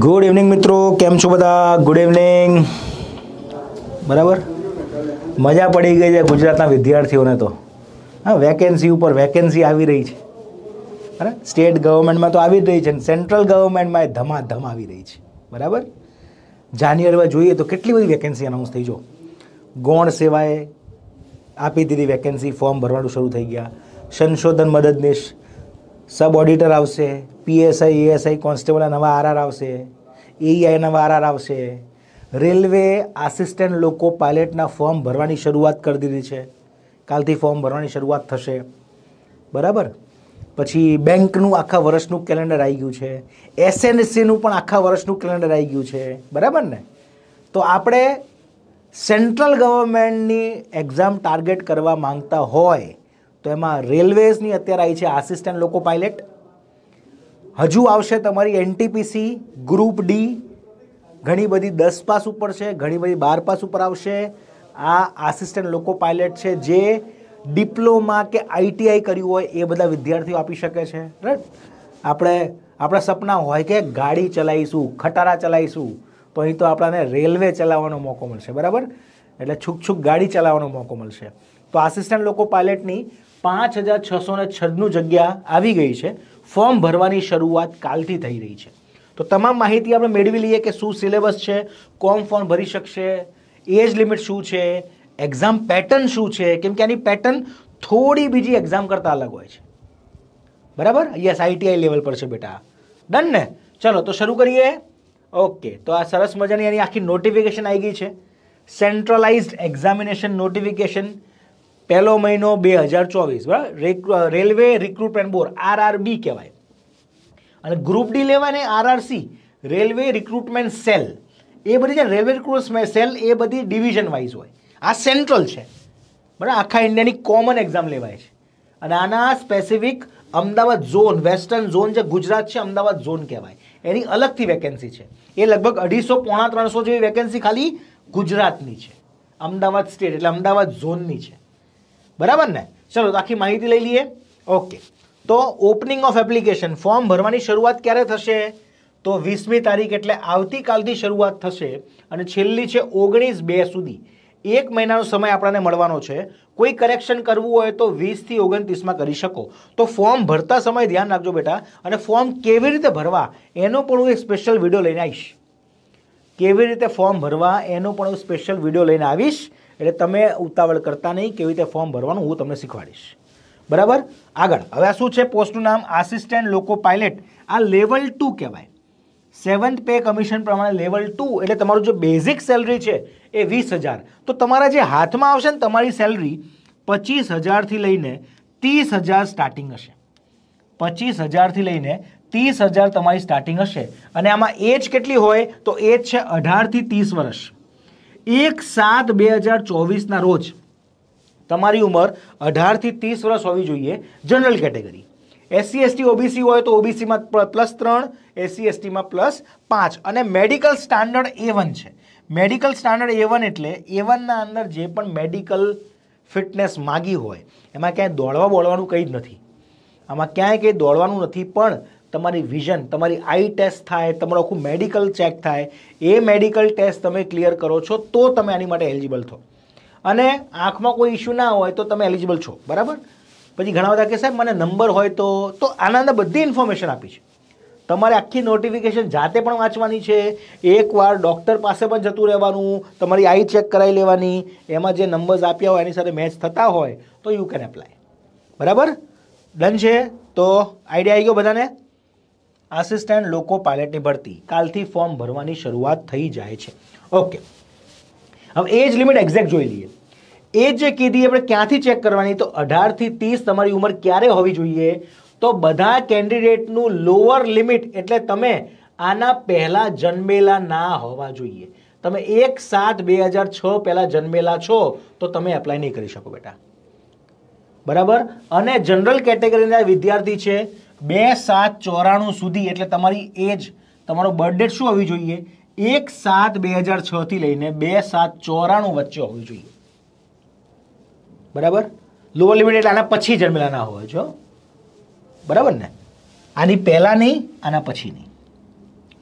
Good evening મિત્રો. કેમ છો બધા? ગુડ ઇવનિંગ બરાબર? મજા પડી ગઈ છે ગુજરાતના વિદ્યાર્થીઓને તો. હા વેકેન્સી ઉપર વેકેન્સી આવી રહી છે. બરાબર સ્ટેટ ગવર્મેન્ટમાં તો આવી જ રહી છે ને સેન્ટ્રલ ગવર્મેન્ટમાં એ ધમાધમ આવી રહી છે. બરાબર? જાન્યુઆરીમાં જોઈએ તો કેટલી બધી વેકેન્સી અનાઉન્સ થઈ, જો. ગૌણ સેવાએ આપી દીધી વેકેન્સી ફોર્મ ભરવાનું શરૂ થઈ ગયા. સંશોધન મદદનીશ સબ ઓડિટર આવશે. પીએસઆઈ, એએસઆઈ કોન્સ્ટેબલના નવા આરઆર આવશે એઈઆઈ નવા આરઆર આવશે. રેલવે આસિસ્ટન્ટ લોકો પાયલટના ફોર્મ ભરવાની શરૂઆત કરી દીધી છે. કાલથી ફોર્મ ભરવાની શરૂઆત થશે. બરાબર? પછી બેંકનું આખા વર્ષનું કેલેન્ડર આવી ગયું છે. એસએનસીનું પણ આખા વર્ષનું કેલેન્ડર આવી ગયું છે. બરાબર ને? તો આપણે સેન્ટ્રલ ગવર્મેન્ટની એક્ઝામ ટાર્ગેટ કરવા માંગતા હોય, તો એમાં રેલવેઝની અત્યારે આવી છે આસિસ્ટન્ટ લોકો પાયલટ હજુ આવશે તમારી એનટીપીસી ગ્રુપ ડી ઘણી બધી દસ પાસ ઉપર છે, ઘણી બધી બાર પાસ ઉપર આવશે. આ આસિસ્ટન્ટ લોકો પાયલટ છે જે ડિપ્લોમા કે આઈટીઆઈ કર્યું હોય એ બધા વિદ્યાર્થીઓ આપી શકે છે. રાઈટ આપણે, આપણા સપના હોય કે ગાડી ચલાવીશું, ખટારા ચલાવીશું, તો અહીં તો આપણને રેલવે ચલાવવાનો મોકો મળશે, બરાબર? એટલે છૂક ગાડી ચલાવવાનો મોકો મળશે. તો આસિસ્ટન્ટ લોકો પાયલટની પાંચ હજાર છસો ને છન્નું જગ્યા આવી ગઈ છે. ફોર્મ ભરવાની શરૂઆત કાલથી થઈ રહી છે. તો તમામ માહિતી આપણે મેળવી લઈએ કે શું સિલેબસ છે, કોમ ફોર્મ ભરી શકશે, એજ લિમિટ શું છે, એક્ઝામ પેટર્ન શું છે, કેમ કે આની પેટર્ન થોડી બીજી એક્ઝામ કરતાં અલગ હોય છે. બરાબર? યસ, આઈટીઆઈ લેવલ પર છે બેટા. ડન ને? ચલો, તો શરૂ કરીએ. ઓકે, તો આ સરસ મજાની એની આખી નોટિફિકેશન આવી ગઈ છે. સેન્ટ્રલાઇઝ્ડ એક્ઝામિનેશન નોટિફિકેશન પહેલો મહિનો બે હજાર ચોવીસ, બરાબર? રેલવે રિક્રુટમેન્ટ બોર્ડ, આરઆરબી કહેવાય. અને ગ્રુપ ડી લેવાય ને આરઆરસી, રેલવે રિક્રુટમેન્ટ સેલ. એ બધી છે રેલવે રિક્રુટમેન્ટ સેલ, એ બધી ડિવિઝન વાઇઝ હોય. આ સેન્ટ્રલ છે. બરાબર? આખા ઇન્ડિયાની કોમન એક્ઝામ લેવાય છે. અને આના specific Ahmedabad zone, western zone જે ગુજરાત છે, અમદાવાદ ઝોન કહેવાય. એની અલગથી વેકેન્સી છે. એ લગભગ અઢીસો પોણા ત્રણસો જેવી વેકેન્સી ખાલી ગુજરાતની છે. અમદાવાદ સ્ટેટ, એટલે અમદાવાદ ઝોનની છે. બરાબર ને? ચલો આખી માહિતી લઈ લઈએ. ઓકે તો ઓપનિંગ ઓફ એપ્લિકેશન ફોર્મ ભરવાની શરૂઆત ક્યારે થશે? તો વીસમી તારીખ એટલે આવતીકાલથી શરૂઆત થશે અને છેલ્લી છે ઓગણીસ બે સુધી. એક મહિનાનો સમય આપણને મળવાનો છે. કોઈ કરેક્શન કરવું હોય તો વીસથી ઓગણત્રીસમાં કરી શકો. તો ફોર્મ ભરતા સમય ધ્યાન રાખજો બેટા અને ફોર્મ કેવી રીતે ભરવા એનો પણ હું એક સ્પેશિયલ વીડિયો લઈને આવીશ. કેવી રીતે ફોર્મ ભરવા એનો પણ હું સ્પેશિયલ વીડિયો લઈને આવીશ. એટલે તમે ઉતાવળ કરતા નહીં, કેવી રીતે ફોર્મ ભરવાનું હું તમને શીખવાડીશ. બરાબર? આગળ. હવે શું છે? પોસ્ટનું નામ આસિસ્ટન્ટ લોકો પાયલટ આ લેવલ ટુ કહેવાય. સેવન્થ પે કમિશન પ્રમાણે લેવલ ટુ એટલે તમારું જે બેઝિક સેલરી છે એ વીસ હજાર. તો તમારા જે હાથમાં આવશે ને તમારી સેલરી પચીસ હજારથી લઈને ત્રીસ હજાર સ્ટાર્ટિંગ હશે. પચીસ હજારથી લઈને ત્રીસ હજાર તમારી સ્ટાર્ટિંગ હશે. અને આમાં એજ કેટલી હોય? તો એજ છે અઢારથી ત્રીસ વર્ષ. એક સાત બે હજાર ચોવીસના રોજ તમારી ઉંમર અઢારથી ત્રીસ વર્ષ હોવી જોઈએ general category. SC ST OBC હોય તો ઓબીસીમાં પ્લસ ત્રણ એસસી એસટીમાં પ્લસ પાંચ. અને મેડિકલ સ્ટાન્ડર્ડ એ વન છે. મેડિકલ સ્ટાન્ડર્ડ એ વન એટલે એ વનના અંદર જે પણ મેડિકલ ફિટનેસ માગી હોય, એમાં ક્યાંય દોડવા બોલવાનું કંઈ જ નથી. આમાં ક્યાંય કંઈ દોડવાનું નથી, પણ તમારી વિઝન તમારી આઈ ટેસ્ટ થાય, તમારું આખું મેડિકલ ચેક થાય, એ મેડિકલ ટેસ્ટ તમે ક્લિયર કરો છો, તો તમે આની માટે એલિજિબલ થો. અને આંખમાં કોઈ ઇશ્યુ ના હોય તો તમે એલિજિબલ છો, બરાબર? પછી ઘણા બધા કે સાહેબ, મને નંબર હોય તો તો આના અંદર બધી ઇન્ફોર્મેશન આપી છે. તમારે આખી નોટિફિકેશન જાતે પણ વાંચવાની છે એકવાર ડૉક્ટર પાસે પણ જતું રહેવાનું, તમારી આઈ ચેક કરાવી લેવાની, એમાં જે નંબર્સ આપ્યા હોય, એની સાથે મેચ થતા હોય, તો યુ કેન એપ્લાય બરાબર? ડન છે? તો આઈડિયા આવી ગયો બધાને? આસિસ્ટન્ટ લોકો પાયલટની ભરતી. કાલથી ફોર્મ ભરવાની શરૂઆત થઈ જાય છે. ઓકે હવે એજ લિમિટ એક્ઝેક્ટ જોઈ લઈએ. એ જે કીધી આપણે ક્યાંથી ચેક કરવાની? તો અઢારથી ત્રીસ તમારી ઉંમર ક્યારે હોવી જોઈએ? તો બધા કેન્ડિડેટનું લોઅર લિમિટ એટલે તમે આના પહેલાં જન્મેલા ના હોવા જોઈએ. તમે એક સાત બે હજાર છ પહેલાં જન્મેલા છો, તો તમે એપ્લાય નહીં કરી શકો બેટા. બરાબર? અને જનરલ કેટેગરીના વિદ્યાર્થી છે બે સાત ચોરાણું સુધી, એટલે તમારી એજ, તમારો બર્થડેટ શું હોવી જોઈએ? એક સાત બે હજારથી લઈને બે સાત ચોરાણું વચ્ચે હોવી જોઈએ. બરાબર? લોઅર લિમિટ આના પછી જન્મેલા ના છો બરાબર ને? આની પહેલાં નહીં, આના પછી નહીં.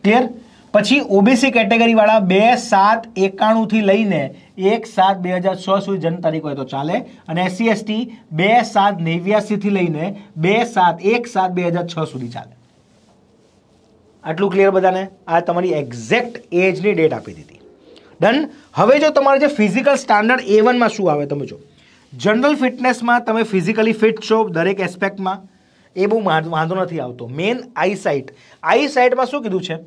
ક્લિયર પછી ઓબીસી કેટેગરીવાળા બે સાત એકાણુંથી લઈને એક સાત બે હજાર છ સુધી જન્મ તારીખ હોય તો ચાલે. અને એસસી એસટી બે સાત નેવ્યાસીથી લઈને બે સાત એક સાત બે હજાર છ સુધી ચાલે. આટલું ક્લિયર બધાને? આ તમારી એક્ઝેક્ટ એજની ડેટ આપી દીધી. ડન હવે જો તમારે જે ફિઝિકલ સ્ટાન્ડર્ડ એ વનમાં શું આવે તમે જો. જનરલ ફિટનેસમાં તમે ફિઝિકલી ફિટ છો દરેક એસ્પેક્ટમાં એ બહુ વાંધો નથી આવતો. મેન આઈ સાઇટ આઈ સાઇટમાં શું કીધું છે?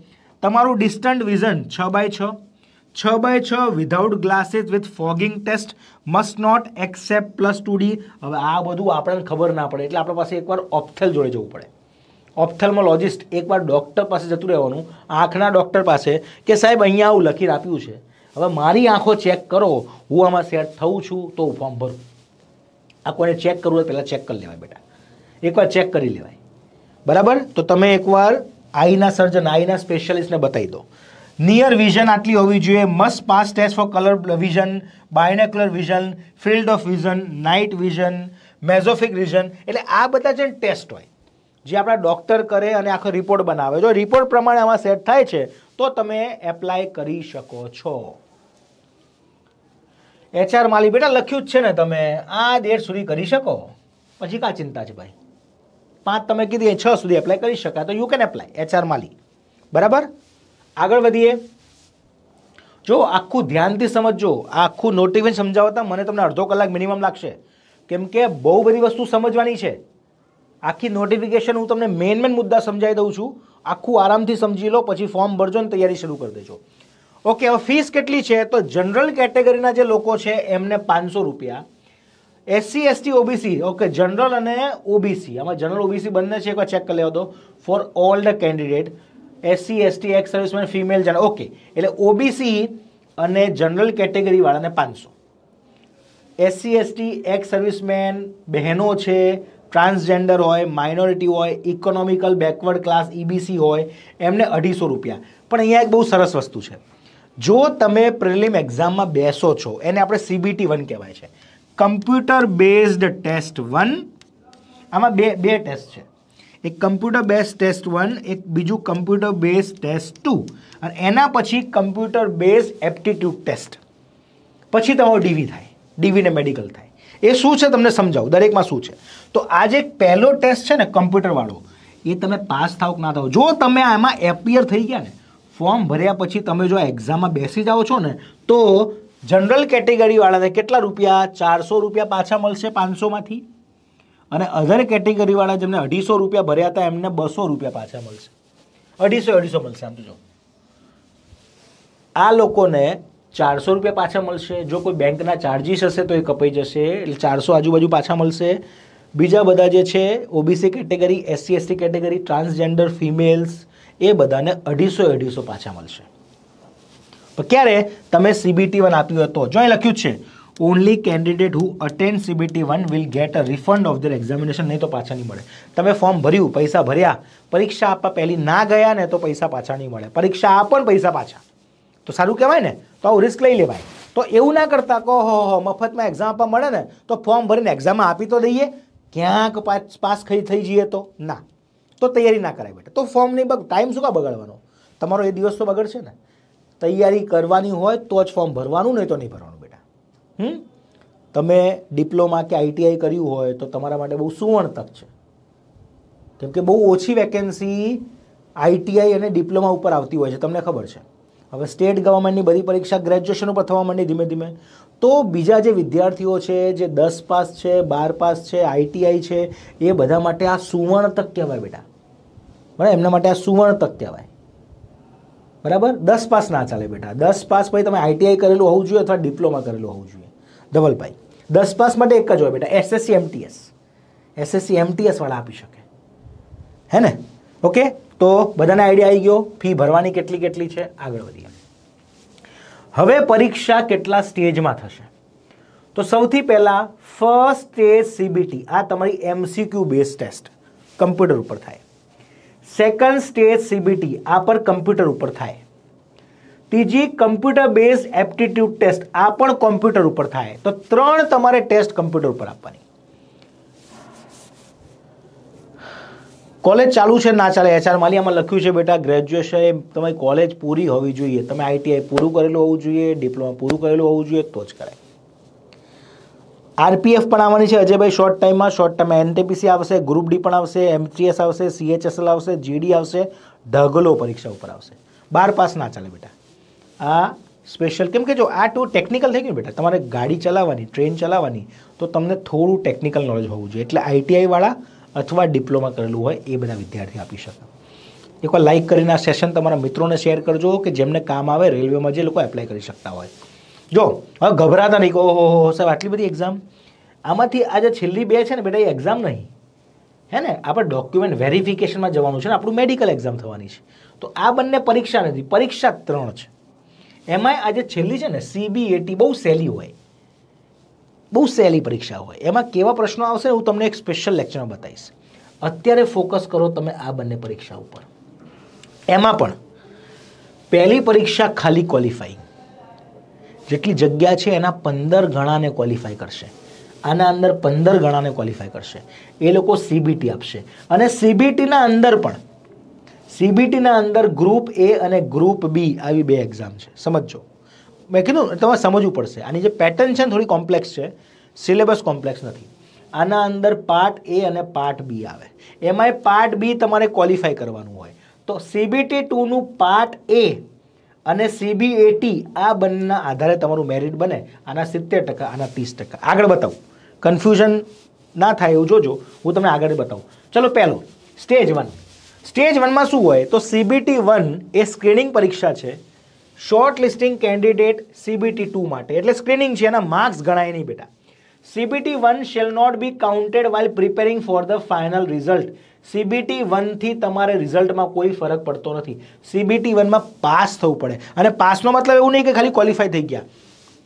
તમારું ડિસ્ટન્ટ વિઝન છ બાય છ. છ બાય છ without glasses with fogging test must not accept plus two D હવે આ બધું આપણને ખબર ના પડે, એટલે આપણા પાસે એકવાર ઓપ્થેલ જોડે જવું પડે. ઓપ્થેલ્મોલોજિસ્ટ એકવાર ડૉક્ટર પાસે જતું રહેવાનું, આંખના ડૉક્ટર પાસે કે સાહેબ અહીંયા આવું લખીને આપ્યું છે. હવે મારી આંખો ચેક કરો, હું આમાં સેટ થઉં છું તો ફોર્મ ભરું. આ કોઈને ચેક કરવું હોય પહેલાં ચેક કરી લેવાય બેટા. એકવાર ચેક કરી લેવાય. બરાબર? તો તમે એકવાર આઈના સર્જન, આઈના સ્પેશિયાલિસ્ટને બતાવી દો. નિયર વિઝન આટલી હોવી જોઈએ. Must pass test for colour vision binocular vision field of vision night vision mesopic vision એટલે આ બધા જે ટેસ્ટ હોય. જે આપણા ડૉક્ટર કરે અને આખો રિપોર્ટ બનાવે. જો રિપોર્ટ પ્રમાણે આમાં સેટ થાય છે, તો તમે એપ્લાય કરી શકો છો. એચઆર માલી બેટા, લખ્યું જ છે ને તમે. આ ડેટ સુધી કરી શકો. પછી કા ચિંતા છે ભાઈ? પાંચ તમે કીધી છ સુધી એપ્લાય કરી શકાય તો યુ કેન એપ્લાય એચઆર માલી બરાબર? આગળ વધીએ. જો આખું ધ્યાનથી સમજજો આ આખું નોટિફિકેશન સમજાવતા મને તમને અડધો કલાક મિનિમમ લાગશે. કેમ કે બહુ બધી વસ્તુ સમજવાની છે. આખી નોટિફિકેશન હું તમને મેન મેન મુદ્દા સમજાવી દઉં છું. આખું આરામથી સમજી લો, પછી ફોર્મ ભરજો ને તૈયારી શરૂ કરી દેજો. ઓકે હવે ફીસ કેટલી છે? તો જનરલ કેટેગરીના જે લોકો છે, એમને પાંચસો રૂપિયા. SC ST OBC okay general અને ઓબીસી આમાં જનરલ ઓબીસી બંને છે એકવાર ચેક કરી લેવા તો for all the candidate SC ST ex serviceman female જન ઓકે એટલે ઓબીસી અને જનરલ કેટેગરીવાળાને પાંચસો. એસસી એસટી એક્સ સર્વિસમેન બહેનો છે ટ્રાન્સજેન્ડર હોય માઇનોરિટી હોય ઇકોનોમિકલ બેકવર્ડ ક્લાસ ઈબીસી હોય, એમને અઢીસો રૂપિયા. પણ અહીંયા એક બહુ સરસ વસ્તુ છે. જો તમે પ્રિલિમ એક્ઝામમાં બેસો છો, એને આપણે સીબીટી વન કહેવાય છે. કમ્પ્યુટર બેઝડ ટેસ્ટ વન આમાં બે બે ટેસ્ટ છે. એક કમ્પ્યુટર બેઝ ટેસ્ટ વન એક બીજું કમ્પ્યુટર બેઝ ટેસ્ટ ટુ અને એના પછી કમ્પ્યુટર બેઝ એપ્ટિટ્યૂડ ટેસ્ટ પછી તમારો ડીવી થાય. ડીવીને મેડિકલ થાય. એ શું છે તમને સમજાવું? દરેકમાં શું છે? તો આ જે પહેલો ટેસ્ટ છે ને કમ્પ્યુટરવાળો એ તમે પાસ થાવ કે ના થાવ? જો તમે આમાં એપિયર થઈ ગયા ને ફોર્મ ભર્યા પછી તમે જો એક્ઝામમાં બેસી જાઓ છો ને, તો જનરલ કેટેગરીવાળાને કેટલા રૂપિયા? ચારસો રૂપિયા પાછા મળશે પાંચસોમાંથી? અને અધર કેટેગરીવાળા જેમને અઢીસો રૂપિયા ભર્યા હતા, એમને બસો રૂપિયા પાછા મળશે. અઢીસો અઢીસો મળશે, આમ તો જો. આ લોકોને ચારસો રૂપિયા પાછા મળશે. જો કોઈ બેંકના ચાર્જીસ હશે તો એ કપાઈ જશે. એટલે ચારસો આજુબાજુ પાછા મળશે. બીજા બધા જે છે, OBC category, SC, ST category, transgender, females, એ બધાને અઢીસો અઢીસો પાછા મળશે. ક્યારે તમે સીબીટી વન આપ્યું હતો? જો અહીં લખ્યું છે only candidate who attend CBT one will get a refund of their examination નહીં તો પાછા નહીં મળે. તમે ફોર્મ ભર્યું, પૈસા ભર્યા, પરીક્ષા આપવા પહેલી ના ગયા ને તો પૈસા પાછા નહીં મળે. પરીક્ષા આપો ને પૈસા પાછા. તો સારું કહેવાય ને? તો આવું રિસ્ક લઈ લેવાય. તો એવું ના કરતા કહો, હો હો, મફતમાં એક્ઝામ આપવા મળે ને, તો ફોર્મ ભરીને એક્ઝામમાં આપી તો દઈએ. ક્યાંક પાસ ખરી થઈ જઈએ તો? ના. તો તૈયારી ના કરાય બેટા. તો ફોર્મ નહીં, બગ ટાઈમ શું કા બગાડવાનો? તમારો એ દિવસ તો બગડશે ને. તૈયારી કરવાની હોય તો જ ફોર્મ ભરવાનું, નહીં તો નહીં ભરવાનું બેટા. હમ? તમે ડિપ્લોમા કે આઈટીઆઈ કર્યું હોય તો તમારા માટે બહુ સુવર્ણ તક છે. કેમ કે બહુ ઓછી વેકેન્સી આઈટીઆઈ અને ડિપ્લોમા ઉપર આવતી હોય છે, તમને ખબર છે. હવે સ્ટેટ ગવર્મેન્ટની બધી પરીક્ષા ગ્રેજ્યુએશન ઉપર થવા માંડી ધીમે ધીમે. તો બીજા જે વિદ્યાર્થીઓ છે, જે દસ પાસ છે, બાર પાસ છે, આઈટીઆઈ છે, એ બધા માટે આ સુવર્ણ તક કહેવાય બેટા. બરાબર? એમના માટે આ સુવર્ણ તક કહેવાય. બરાબર? દસ પાસ ના ચાલે બેટા. દસ પાસ પછી તમે આઈટીઆઈ કરેલું હોવું જોઈએ અથવા ડિપ્લોમા કરેલું હોવું જોઈએ. ધવલભાઈ, દસ પાસ માટે એક જ હોય બેટા. એસએસસી એમટીએસ એસએસસી એમટીએસ વાળા આપી શકે. હે ને? ઓકે? તો બધાને આઈડિયા આવી ગયો. ફી ભરવાની કેટલી કેટલી છે? આગળ વધીએ. હવે પરીક્ષા કેટલા સ્ટેજમાં થશે? તો સૌથી પહેલાં ફર્સ્ટ સ્ટેજ સીબીટી આ તમારી એમસીક્યુ બેઝ ટેસ્ટ કમ્પ્યુટર ઉપર થાય. સેકન્ડ સ્ટેજ સીબીટી આ પર કમ્પ્યુટર ઉપર થાય. ત્રીજી કમ્પ્યુટર બેઝ એપ્ટિટ્યૂડ ટેસ્ટ આ પણ કોમ્પ્યુટર ઉપર થાય. તો ત્રણ તમારે ટેસ્ટ કમ્પ્યુટર ઉપર આપવાની. કોલેજ ચાલુ છે, ના ચાલે એચઆર માલિયામાં લખ્યું છે, બેટા ગ્રેજ્યુએશન તમારી કોલેજ પૂરી હોવી જોઈએ. તમે આઈટીઆઈ પૂરું કરેલું હોવું જોઈએ ડિપ્લોમા પૂરું કરેલું હોવું જોઈએ, તો જ કરાય. આરપીએફ પણ આવવાની છે. અજયભાઈ શોર્ટ ટાઈમમાં શોર્ટ ટાઈમમાં એનટીપીસી આવશે ગ્રુપ ડી પણ આવશે એમટીએસ આવશે સીએચએસએલ આવશે જીડી આવશે, ઢગલો પરીક્ષા ઉપર આવશે. બાર પાસ ના ચાલે બેટા. આ સ્પેશિયલ કેમ કે જો આ ટુ ટેકનિકલ થઈ ગયું બેટા, તમારે ગાડી ચલાવવાની ટ્રેન ચલાવવાની, તો તમને થોડું ટેકનિકલ નોલેજ હોવું જોઈએ. એટલે આઈટીઆઈવાળા અથવા ડિપ્લોમા કરેલું હોય, એ બધા વિદ્યાર્થી આપી શકે. એકવાર લાઇક કરીને આ સેશન તમારા મિત્રોને શેર કરજો કે જેમને કામ આવે, રેલવેમાં જે લોકો એપ્લાય કરી શકતા હોય. જો, હવે ગભરાતા નહીં. ઓહો સાહેબ, આટલી બધી એક્ઝામ આમાંથી આ જે છેલ્લી બે છે ને બેટા, એ એક્ઝામ નહીં. હે ને? આપણે ડોક્યુમેન્ટ વેરિફિકેશનમાં જવાનું છે ને, આપણું મેડિકલ એક્ઝામ થવાની છે. તો આ બંને પરીક્ષા નથી, પરીક્ષા ત્રણ છે. એમાંય આજે છેલ્લી છે ને સીબીએટી બહુ સહેલી હોય. બહુ સહેલી પરીક્ષા હોય. એમાં કેવા પ્રશ્નો આવશે હું તમને એક સ્પેશિયલ લેક્ચરમાં બતાવીશ. અત્યારે ફોકસ કરો તમે આ બંને પરીક્ષા ઉપર. એમાં પણ પહેલી પરીક્ષા ખાલી ક્વોલિફાઈંગ જેટલી જગ્યા છે એના પંદર ગણાને ક્વોલિફાય કરશે. આના અંદર પંદર ગણાને ક્વોલિફાય કરશે. એ લોકો સીબીટી આપશે. અને સીબીટીના અંદર પણ સીબીટીના અંદર ગ્રુપ એ અને ગ્રુપ બી આવી બે એક્ઝામ છે. સમજો મેં કીધું તમારે સમજવું પડશે. આની જે પેટર્ન છે ને થોડી કોમ્પ્લેક્સ છે. સિલેબસ કોમ્પ્લેક્સ નથી. આના અંદર પાર્ટ એ અને પાર્ટ બી આવે. એમાંય પાર્ટ બી તમારે ક્વોલિફાય કરવાનું હોય. તો સીબીટી ટુનું પાર્ટ એ અને સીબીએટી આ બંનેના આધારે તમારું મેરિટ બને. આના સિત્તેર ટકા, આના ત્રીસ ટકા. આગળ બતાવું. કન્ફ્યુઝન ના થાય એવું જોજો. હું તમને આગળ બતાવું. ચલો પહેલો સ્ટેજ વન સ્ટેજ વનમાં શું હોય? તો સીબીટી વન એ સ્ક્રીનિંગ પરીક્ષા છે. Short listing candidate CBT two માટે. એટલે સ્ક્રીનિંગ છે, એના માર્ક્સ ગણાય નહીં બેટા. CBT one shall not be counted while preparing for the final result CBT વનથી તમારે રિઝલ્ટમાં કોઈ ફરક પડતો નથી. સીબીટી વનમાં પાસ થવું પડે. અને પાસનો મતલબ એવું નહીં કે ખાલી ક્વોલિફાય થઈ ગયા.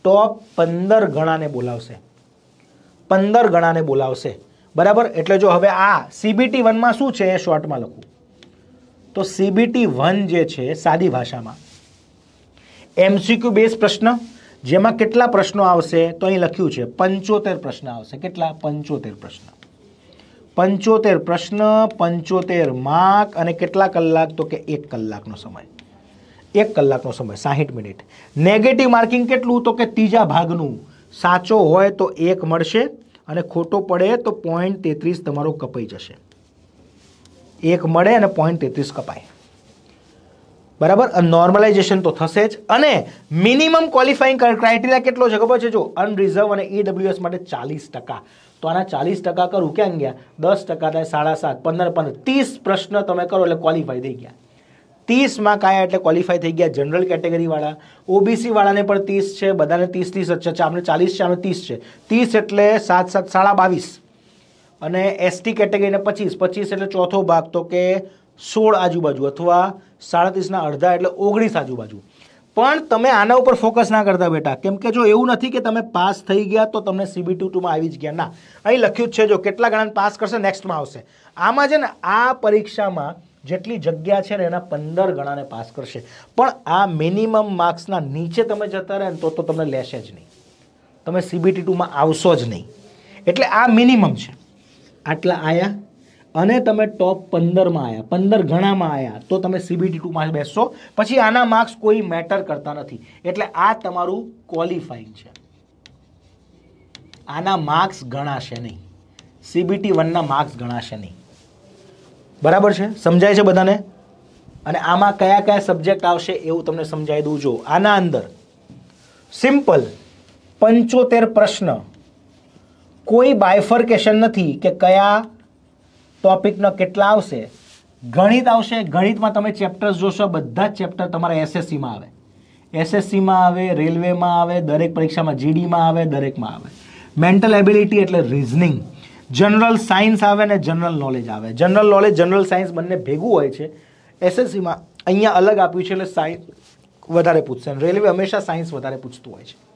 ટોપ પંદર ગણાને બોલાવશે. પંદર ગણાને બોલાવશે. બરાબર? એટલે જો હવે આ સીબીટી વનમાં શું છે એ શોર્ટમાં લખું. તો સીબીટી વન જે છે સાદી ભાષામાં. એમસીક્યુ બેઝ પ્રશ્ન. જેમાં કેટલા પ્રશ્નો આવશે તો અહીં લખ્યું છે પંચોતેર પ્રશ્ન આવશે. કેટલા? પંચોતેર પ્રશ્ન. પંચોતેર પ્રશ્ન, પંચોતેર માર્ક અને કેટલા કલાક? તો કે એક કલાકનો સમય. એક કલાકનો સમય, સાહીઠ મિનિટ. નેગેટિવ માર્કિંગ કેટલું? તો કે ત્રીજા ભાગનું. સાચો હોય તો એક મળશે અને ખોટો પડે તો પોઈન્ટ તેત્રીસ તમારો કપાઈ જશે. એક મળે અને પોઈન્ટ તેત્રીસ કપાય. બરાબર? નોર્મલાઇઝેશન તો થશે જ. અને મિનિમમ ક્વોલિફાઈંગ ક્રાઇટેરિયા કેટલો છે? ખબર છે? જો અનરિઝર્વ અને ઈડબ્લ્યુએસ માટે ચાલીસ ટકા. તો આના ચાલીસ ટકા કરું ક્યાં ગયા? દસ ટકા થાય સાડા સાત, પંદર પંદર. ત્રીસ પ્રશ્ન તમે કરો એટલે ક્વોલિફાઈ થઈ ગયા. ત્રીસમાં કાયા એટલે ક્વોલિફાઈ થઈ ગયા જનરલ કેટેગરીવાળા ઓબીસીવાળાને પણ ત્રીસ છે, બધાને ત્રીસ ત્રીસ જ છે. આપણે ચાલીસ છે આપણે ત્રીસ છે. ત્રીસ એટલે સાત સાત, સાડા બાવીસ. અને એસટી કેટેગરીને પચીસ. પચીસ એટલે ચોથો ભાગ, તો કે સોળ આજુબાજુ અથવા સાડત્રીસના અડધા એટલે ઓગણીસ આજુબાજુ. પણ તમે આના ઉપર ફોકસ ના કરતા બેટા. કેમ કે જો એવું નથી કે તમે પાસ થઈ ગયા તો તમને સીબીટી ટુમાં આવી જ ગયા. ના. અહીં લખ્યું છે, જો કેટલા ગણાને પાસ કરશે નેક્સ્ટમાં આવશે. આમાં છે ને, આ પરીક્ષામાં જેટલી જગ્યા છે ને, એના પંદર ગણાને પાસ કરશે. પણ આ મિનિમમ માર્ક્સના નીચે તમે જતા રહે ને, તો તો તમને લેશે જ નહીં. તમે સીબીટી ટુમાં આવશો જ નહીં. એટલે આ મિનિમમ છે. આટલા આયા. અને તમે ટોપ પંદરમાં આવ્યા પંદર ગણામાં આવ્યા તો તમે સીબીટી ટુમાં બેસશો. પછી આના માર્ક્સ કોઈ મેટર કરતા નથી. એટલે આ તમારું ક્વોલિફાઈંગ છે. આના માર્ક્સ ગણાશે નહીં. સીબીટી વનના માર્ક્સ ગણાશે નહીં. બરાબર છે? સમજાય છે બધાને? અને આમાં કયા કયા સબ્જેક્ટ આવશે એવું તમને સમજાવી દઉં જો. આના અંદર સિમ્પલ પંચોતેર પ્રશ્ન. કોઈ બાયફર્કેશન નથી કે કયા ટોપિકના કેટલા આવશે? ગણિત આવશે. ગણિતમાં તમે ચેપ્ટર્સ જોશો, બધા જ ચેપ્ટર તમારા એસએસસીમાં આવે. એસએસસીમાં આવે રેલવેમાં આવે, દરેક પરીક્ષામાં જીડીમાં આવે, દરેકમાં આવે. મેન્ટલ એબિલિટી એટલે રિઝનિંગ જનરલ સાયન્સ આવે ને જનરલ નોલેજ આવે. જનરલ નોલેજ જનરલ સાયન્સ બંને ભેગું હોય છે. એસએસસીમાં અહીંયા અલગ આપ્યું છે એટલે સાયન્સ વધારે પૂછશે. રેલવે હંમેશા સાયન્સ વધારે પૂછતું હોય છે.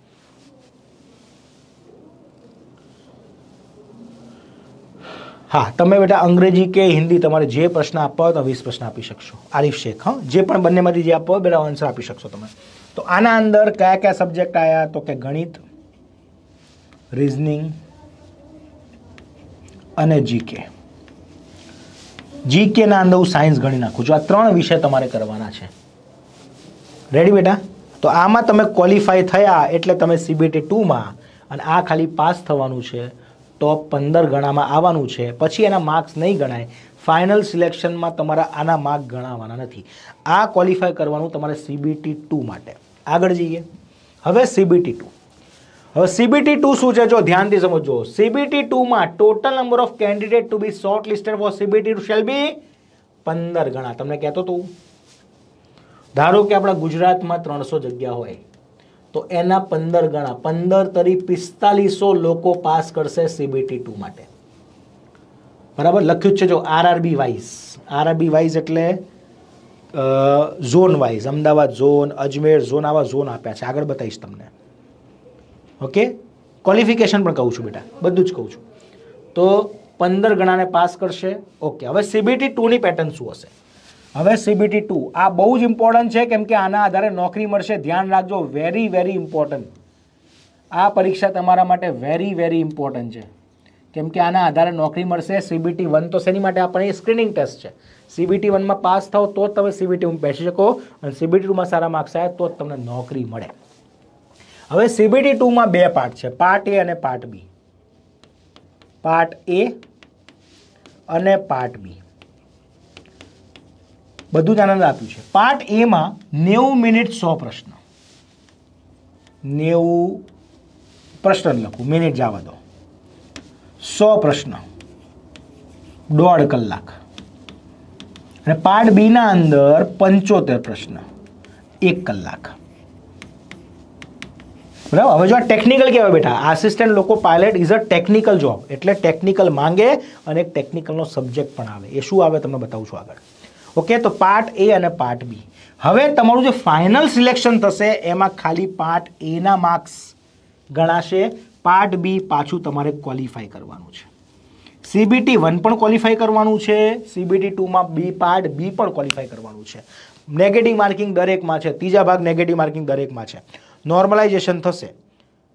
હા, તમે બેટા અંગ્રેજી કે હિન્દી તમારે જે પ્રશ્ન આપવા હોય તો વીસ પ્રશ્ન આપી શકશો. આરિફ શેખ, હા, જે પણ બંનેમાંથી જે આપવા હોય બેટા આન્સર આપી શકશો તમે. તો આના અંદર કયા કયા સબ્જેક્ટ આવ્યા તો કે ગણિત રિઝનિંગ અને જીકે જીકેના અંદર હું સાયન્સ ગણી નાખું છું. આ ત્રણ વિષય તમારે કરવાના છે. રેડી બેટા? તો આમાં તમે ક્વોલિફાય થયા એટલે તમે સીબીટી ટુમાં અને આ ખાલી પાસ થવાનું છે. ટોપ પંદર ગણામાં આવવાનું છે. પછી એના માર્ક્સ નહીં ગણાય. ફાઇનલ સિલેક્શનમાં તમારા આના માર્ક ગણાવવાના નથી. આ ક્વોલિફાય કરવાનું તમારે સીબીટી ટુ માટે. આગળ જઈએ. હવે સીબીટી ટુ હવે સીબીટી ટુ શું છે? જો ધ્યાનથી સમજો CBT ટુમાં total number of candidate to be short listed for CBT shall be પંદર ગણા. તમને કહેતો તું ધારો કે આપણા ગુજરાતમાં ત્રણસો જગ્યા હોય. તો એના પંદર ગણા, પંદર તરી પિસ્તાલીસો લોકો પાસ કરશે સીબીટી ટુ માટે. બરાબર? લખ્યું છે જો આરઆરબી વાઇઝ આરઆરબી વાઇઝ એટલે zone wise Ahmedabad zone Ajmer zone આવા ઝોન આપ્યા છે. આગળ બતાવીશ તમને. ઓકે? ક્વોલિફિકેશન પણ કહું છું બેટા. બધું જ કહું છું. તો પંદર ગણાને પાસ કરશે. ઓકે. હવે સીબીટી ટુની પેટર્ન શું હશે? હવે સીબીટી ટુ આ બહુ જ ઇમ્પોર્ટન્ટ છે કેમ કે આના આધારે નોકરી મળશે. ધ્યાન રાખજો વેરી વેરી ઇમ્પોર્ટન્ટ આ પરીક્ષા તમારા માટે વેરી વેરી ઇમ્પોર્ટન્ટ છે. કેમ કે આના આધારે નોકરી મળશે. સીબીટી વન તો શેની માટે આપણને? સ્ક્રીનિંગ ટેસ્ટ છે. સીબીટી વનમાં પાસ થાવ તો જ તમે સીબીટી બેસી શકો અને સીબીટી ટુમાં સારા માર્ક્સ આવે તો જ તમને નોકરી મળે. હવે સીબીટી ટુમાં બે પાર્ટ છે. પાર્ટ એ અને પાર્ટ બી પાર્ટ એ અને પાર્ટ બી બધું જ આનંદ આપ્યું છે. પાર્ટ એમાં નેવું મિનિટ સો પ્રશ્ન. નેવું પ્રશ્ન લખું, મિનિટ જવા દો. સો પ્રશ્ન. દોઢ કલાક. અને પાર્ટ બીના અંદર પંચોતેર પ્રશ્ન. એક કલાક. બરાબર? હવે જો ટેકનિકલ કહેવાય બેટા. Assistant loco pilot is a technical job એટલે ટેકનિકલ માંગે અને એક ટેકનિકલનો સબ્જેક્ટ પણ આવે. એ શું આવે તમને બતાવું છું આગળ. ઓકે, તો પાર્ટ એ અને પાર્ટ બી. હવે તમારું જે ફાઇનલ સિલેક્શન થશે, એમાં ખાલી પાર્ટ એના માર્ક્સ ગણાશે. પાર્ટ બી પાછું તમારે ક્વોલિફાય કરવાનું છે. સીબીટી વન પણ ક્વોલિફાય કરવાનું છે. સીબીટી ટુમાં બી પાર્ટ બી પણ ક્વોલિફાય કરવાનું છે. નેગેટિવ માર્કિંગ દરેકમાં છે. ત્રીજા ભાગ નેગેટિવ માર્કિંગ દરેકમાં છે. નોર્મલાઇઝેશન થશે.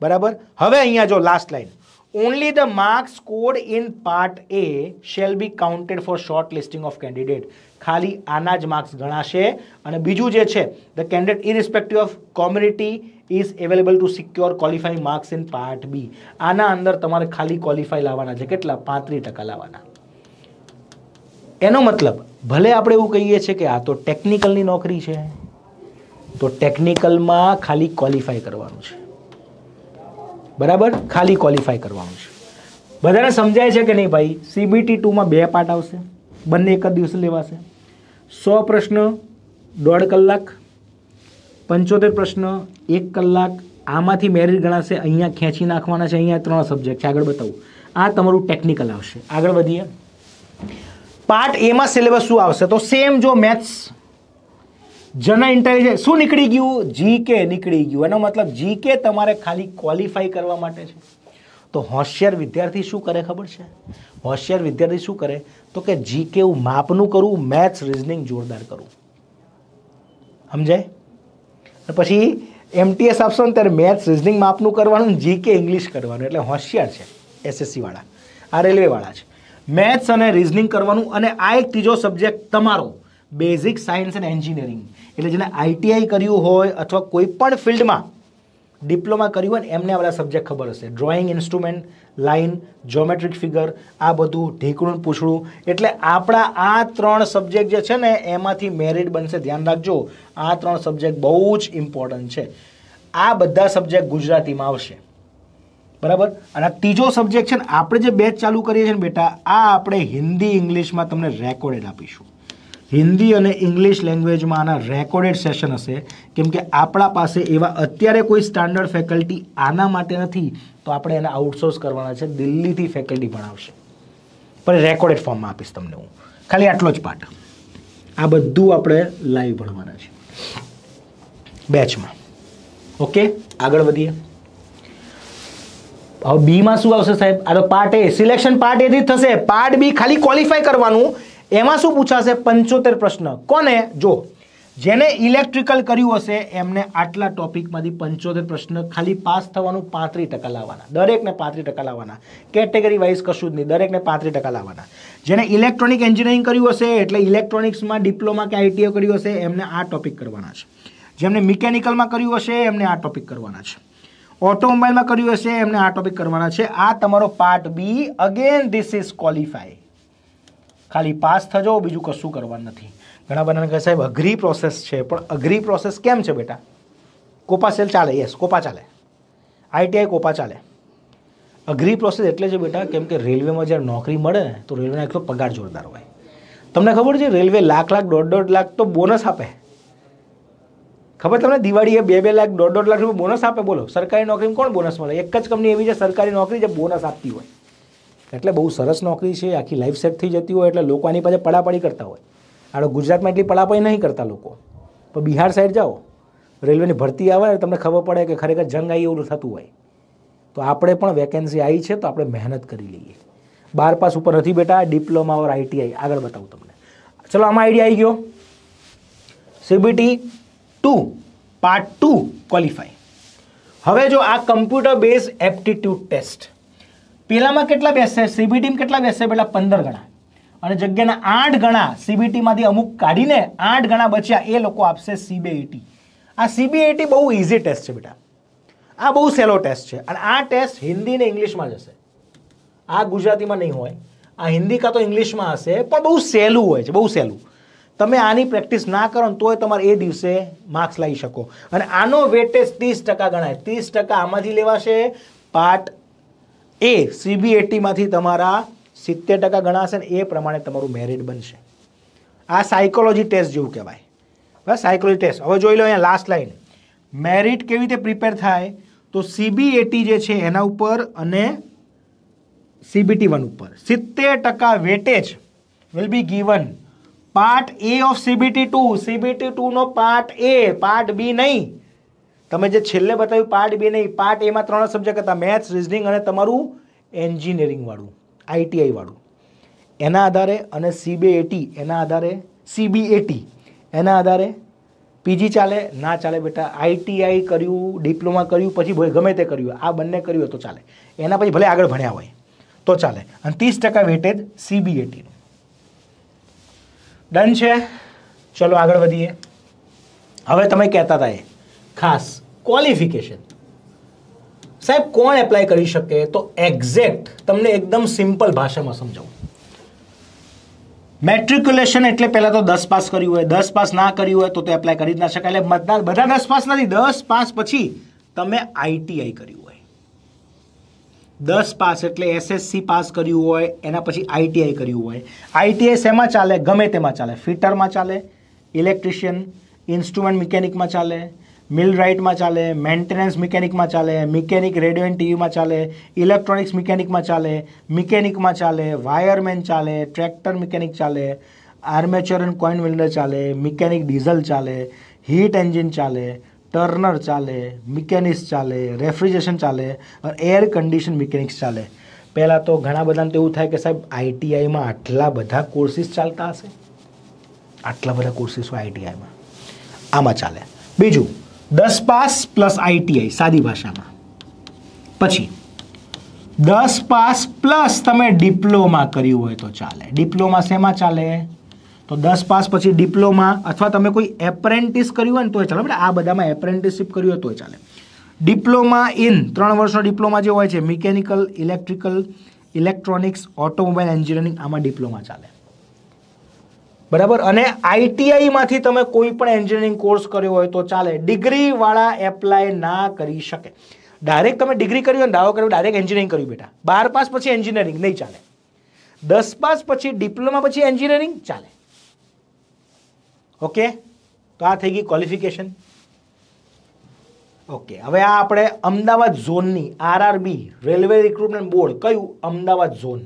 બરાબર? હવે અહીંયા જો last line only the marks scored in part A shall be counted for short listing of candidate ખાલી આના જ માર્ક્સ ગણાશે. અને બીજું જે છે the candidate irrespective of community is available to secure qualifying marks in part B આના અંદર તમારે ખાલી ક્વોલિફાઈ લાવવાના છે. કેટલા? પાંત્રીસ ટકા લાવવાના. એનો મતલબ, ભલે આપણે એવું કહીએ છીએ કે આ તો ટેકનિકલની નોકરી છે, તો ટેકનિકલમાં ખાલી ક્વોલિફાય કરવાનું છે. બરાબર? ખાલી ક્વોલિફાય કરવાનું છે. બધાને સમજાય છે કે નહીં ભાઈ? સીબીટી ટુમાં બે પાર્ટ આવશે. બંને એક જ દિવસે લેવાશે. સો પ્રશ્ન, દોઢ કલાક. પંચોતેર પ્રશ્ન, એક કલાક. આમાંથી મેરિટ ગણાશે, અહીંયા ખેંચી નાખવાના છે, અહીંયા ત્રણ સબ્જેક્ટ છે. આગળ બતાવું. આ તમારું ટેકનિકલ આવશે. આગળ વધીએ. પાર્ટ એમાં સિલેબસ શું આવશે? તો સેમ જો મેથ્સ જનરલ ઇન્ટેલિજન્સ શું નીકળી ગયું? જીકે નીકળી ગયું. એનો મતલબ જીકે તમારે ખાલી ક્વોલિફાઈ કરવા માટે છે. તો હોશિયાર વિદ્યાર્થી શું કરે ખબર છે? હોશિયાર વિદ્યાર્થી શું કરે? તો કે જીકે હું માપનું કરું મેથ્સ રિઝનિંગ જોરદાર કરું. સમજાય? પછી એમટીએસ આપશો ને ત્યારે મેથ્સ રિઝનિંગ માપનું કરવાનું જીકે ઇંગ્લિશ કરવાનું. એટલે હોશિયાર છે એસએસસીવાળા આ રેલવેવાળા છે. મેથ્સ અને રિઝનિંગ કરવાનું અને આ એક ત્રીજો સબ્જેક્ટ તમારો બેઝિક સાયન્સ એન્ડ એન્જિનિયરિંગ એટલે જેને આઈટીઆઈ કર્યું હોય અથવા કોઈ પણ ફિલ્ડમાં ડિપ્લોમા કર્યું હોય ને, એમને આ બધા સબ્જેક્ટ ખબર હશે. Drawing instrument line geometric figure આ બધું ઢીકણું પૂછડું. એટલે આપણા આ ત્રણ સબ્જેક્ટ જે છે ને, એમાંથી મેરિટ બનશે. ધ્યાન રાખજો, આ ત્રણ સબ્જેક્ટ બહુ જ ઇમ્પોર્ટન્ટ છે. આ બધા સબ્જેક્ટ ગુજરાતીમાં આવશે. બરાબર? અને ત્રીજો સબ્જેક્ટ છે ને, આપણે જે બેચ ચાલુ કરીએ છીએ ને બેટા, આ આપણે હિન્દી, ઇંગ્લિશમાં તમને રેકોર્ડેડ આપીશું. હિન્દી અને ઇંગ્લિશ લેંગ્વેજમાં આના રેકોર્ડેડ સેશન હશે. કેમ કે આપણા પાસે એવા અત્યારે કોઈ સ્ટાન્ડર્ડ ફેકલ્ટી આના માટે નથી, તો આપણે એને આઉટસોર્સ કરવાના છે, દિલ્હીથી ફેકલ્ટી ભણાવશે પણ રેકોર્ડેડ ફોર્મમાં આપીશ તમને હું. ખાલી આટલો જ પાઠ. આ બધું આપણે લાઈવ ભણવાના છે. બેચમાં. ઓકે? આગળ વધીએ. હવે બીમાં શું આવશે સાહેબ? આ તો પાર્ટ એ. સિલેક્શન પાર્ટ એથી થશે. પાર્ટ બી ખાલી ક્વોલિફાય કરવાનું. એમાં શું પૂછાશે? પંચોતેર પ્રશ્ન. કોને? જો, જેને ઇલેક્ટ્રિકલ કર્યું હશે, એમને આટલા ટોપિકમાંથી પંચોતેર પ્રશ્ન ખાલી પાસ થવાનું પાંત્રીસ ટકા લાવવાના. દરેકને પાંત્રીસ ટકા લાવવાના. કેટેગરી વાઇઝ કશું જ નહીં. દરેકને પાંત્રીસ ટકા લાવવાના. જેને ઇલેક્ટ્રોનિક એન્જિનિયરિંગ કર્યું હશે, એટલે ઇલેક્ટ્રોનિક્સમાં ડિપ્લોમા કે આઈટીઓ કર્યું હશે, એમને આ ટોપિક કરવાના છે. જેમને મિકેનિકલમાં કર્યું હશે, એમને આ ટોપિક કરવાના છે. ઓટોમોબાઈલમાં કર્યું હશે, એમને આ ટોપિક કરવાના છે. આ તમારો part B again this is qualify ખાલી પાસ થજો, બીજું કશું કરવાનું નથી. ઘણા બધાને કહે, સાહેબ અઘરી પ્રોસેસ છે, પણ અઘરી પ્રોસેસ કેમ છે બેટા? કોપા સેલ ચાલે યસ કોપા ચાલે. આઈટીઆઈ કોપા ચાલે. અઘરી પ્રોસેસ એટલે છે બેટા, કેમ કે રેલવેમાં જ્યારે નોકરી મળે ને, તો રેલવેના એટલો પગાર જોરદાર હોય. તમને ખબર છે, રેલવે લાખ લાખ, દોઢ દોઢ લાખ તો બોનસ આપે. ખબર તમને? દિવાળીએ બે બે લાખ, દોઢ દોઢ લાખ રૂપિયા બોનસ આપે. બોલો, સરકારી નોકરીમાં કોણ બોનસ મળે? એક જ કંપની એવી છે, સરકારી નોકરી જે બોનસ આપતી હોય. એટલે બહુ સરસ નોકરી છે, આખી લાઈફ સેટ થઈ જતી હોય એટલે લોકો આની પાસે પડાપડી કરતા હોય. આડો ગુજરાતમાં એટલી પડાપડી નહીં કરતા લોકો. પણ બિહાર સાઈડ જાઓ રેલવેની ભરતી આવે ને તમને ખબર પડે કે ખરેખર જંગ આવી એવું થતું હોય. તો આપણે પણ વેકેન્સી આવી છે તો આપણે મહેનત કરી લઈએ. બાર પાસ ઉપર નથી બેટા ડિપ્લોમા ઓર આઈટીઆઈ આગળ બતાવું તમને. ચલો, આમાં આઈડિયા આવી ગયો. CBT two part two qualify હવે જો આ કમ્પ્યુટર બેઝ એપ્ટિટ્યૂડ ટેસ્ટ પેલામાં કેટલા બેસશે સીબીટીમાં કેટલા બેસશે પેલા પંદર ગણા. અને જગ્યાના આઠ ગણા સીબીટીમાંથી અમુક કાઢીને આઠ ગણા બચ્યા એ લોકો આપશે સીબીઆઈટી આ સીબીઆઈટી બહુ ઇઝી ટેસ્ટ છે બેટા. આ બહુ સહેલો ટેસ્ટ છે. અને આ ટેસ્ટ હિન્દી ને ઇંગ્લિશમાં જશે આ ગુજરાતીમાં નહીં હોય. આ હિન્દી કાં તો ઇંગ્લિશમાં હશે, પણ બહુ સહેલું હોય છે, બહુ સહેલું તમે આની પ્રેક્ટિસ ના કરો ને તોય તમારે એ દિવસે માર્ક્સ લાવી શકો. અને આનો વેટેજ ત્રીસ ટકા ગણાય. ત્રીસ ટકા આમાંથી લેવાશે પાર્ટ એ સીબીએટીમાંથી તમારા સિત્તેર ટકા ગણાશે ને એ પ્રમાણે તમારું મેરિટ બનશે. આ સાયકોલોજી ટેસ્ટ જેવું કહેવાય. બસ સાયકોલોજી ટેસ્ટ હવે જોઈ લો અહીંયા લાસ્ટ લાઈન મેરિટ કેવી રીતે પ્રિપેર થાય? તો સીબીએટી જે છે એના ઉપર અને સીબીટી વન ઉપર. સિત્તેર ટકા weightage will be given part A of CBT two CBT ટુનો part A part B નહીં. તમે જે છેલ્લે બતાવ્યું પાર્ટ બી નહીં પાર્ટ એમાં ત્રણ સબ્જેક્ટ હતા મેથ્સ રિઝનિંગ અને તમારું એન્જિનિયરિંગ વાળું આઈટીઆઈ એના આધારે અને સીબીએટી એના આધારે સીબીએટી એના આધારે પીજી ચાલે, ના ચાલે બેટા આઈટીઆઈ કર્યું ડિપ્લોમા કર્યું, પછી ભલે ગમે તે કર્યું, આ બંને કર્યું તો ચાલે. એના પછી ભલે આગળ ભણ્યા હોય તો ચાલે. અને ત્રીસ ટકા વેટેજ સીબીએટીનું ડન છે? ચલો આગળ વધીએ. હવે તમે કહેતા હતા એ. ખાસ ક્વોલિફિકેશન સાહેબ, કોણ એપ્લાય કરી શકે? તો એક્ઝેક્ટ તમને એકદમ સિમ્પલ ભાષામાં સમજાવું. મેટ્રિક્યુલેશન એટલે પહેલાં તો દસ પાસ કર્યું હોય. દસ પાસ ના કર્યું હોય તો તો એપ્લાય કરી જ ના શકાય. એટલે મતદાર બધા દસ પાસ નથી. દસ પાસ પછી તમે આઈટીઆઈ કર્યું હોય. દસ પાસ એટલે એસએસસી પાસ કર્યું હોય, એના પછી આઈટીઆઈ કર્યું હોય. આઈટીઆઈ શેમાં ચાલે? ગમે તેમાં ચાલે. ફિટરમાં ચાલે ઇલેક્ટ્રિશિયન ઇન્સ્ટ્રુમેન્ટ મિકેનિકમાં ચાલે મિલ રાઇટમાં ચાલે, મેન્ટેનન્સ મિકેનિકમાં ચાલે, મિકેનિક રેડિયો એન્ડ ટીવીમાં ચાલે, ઇલેક્ટ્રોનિક્સ મિકેનિકમાં ચાલે મિકેનિકમાં ચાલે, વાયરમેન ચાલે, ટ્રેક્ટર મિકેનિક ચાલે, આર્મેચર એન્ડ કોઇન વેલ્ડર ચાલે, મિકેનિક ડીઝલ ચાલે, હીટ એન્જિન ચાલે, ટર્નર ચાલે મિકેનિક્સ ચાલે, રેફ્રિજરેશન ચાલે એર કન્ડિશન મિકેનિક્સ ચાલે. પહેલાં તો ઘણા બધાને તો એવું થાય કે સાહેબ આઈટીઆઈમાં આટલા બધા કોર્સિસ ચાલતા હશે? આટલા બધા કોર્સિસ હોય આઈટીઆઈમાં આમાં ચાલે. બીજું દસ પાસ પ્લસ આઈટીઆઈ સાદી ભાષામાં. પછી, દસ પાસ પ્લસ તમે ડિપ્લોમા કર્યું હોય તો ચાલે. ડિપ્લોમા શેમાં ચાલે? તો દસ પાસ પછી ડિપ્લોમા અથવા તમે કોઈ એપ્રેન્ટિસ કર્યું હોય ને તોય ચાલે. આ બધામાં એપ્રેન્ટિસશીપ કર્યું હોય તોય ચાલે. ડિપ્લોમા ઇન ત્રણ વર્ષનો ડિપ્લોમા જે હોય છે, mechanical, electrical, electronics, automobile engineering, આમાં ડિપ્લોમા ચાલે. બરાબર? અને આઈટીઆઈમાંથી તમે કોઈ પણ એન્જિનિયરિંગ કોર્સ કર્યો હોય તો ચાલે. ડિગ્રીવાળા એપ્લાય ના કરી શકે. ડાયરેક્ટ તમે ડિગ્રી કર્યું અને દાવો કર્યો ડાયરેક્ટ એન્જિનિયરિંગ કર્યું બેટા. બાર પાસ પછી એન્જિનિયરિંગ નહીં ચાલે. દસ પાસ પછી ડિપ્લોમા પછી એન્જિનિયરિંગ ચાલે. ઓકે? તો આ થઈ ગઈ ક્વોલિફિકેશન ઓકે, હવે આ આપણે અમદાવાદ ઝોનની આરઆરબી, રેલવે રિક્રુટમેન્ટ બોર્ડ કયું? અમદાવાદ ઝોન.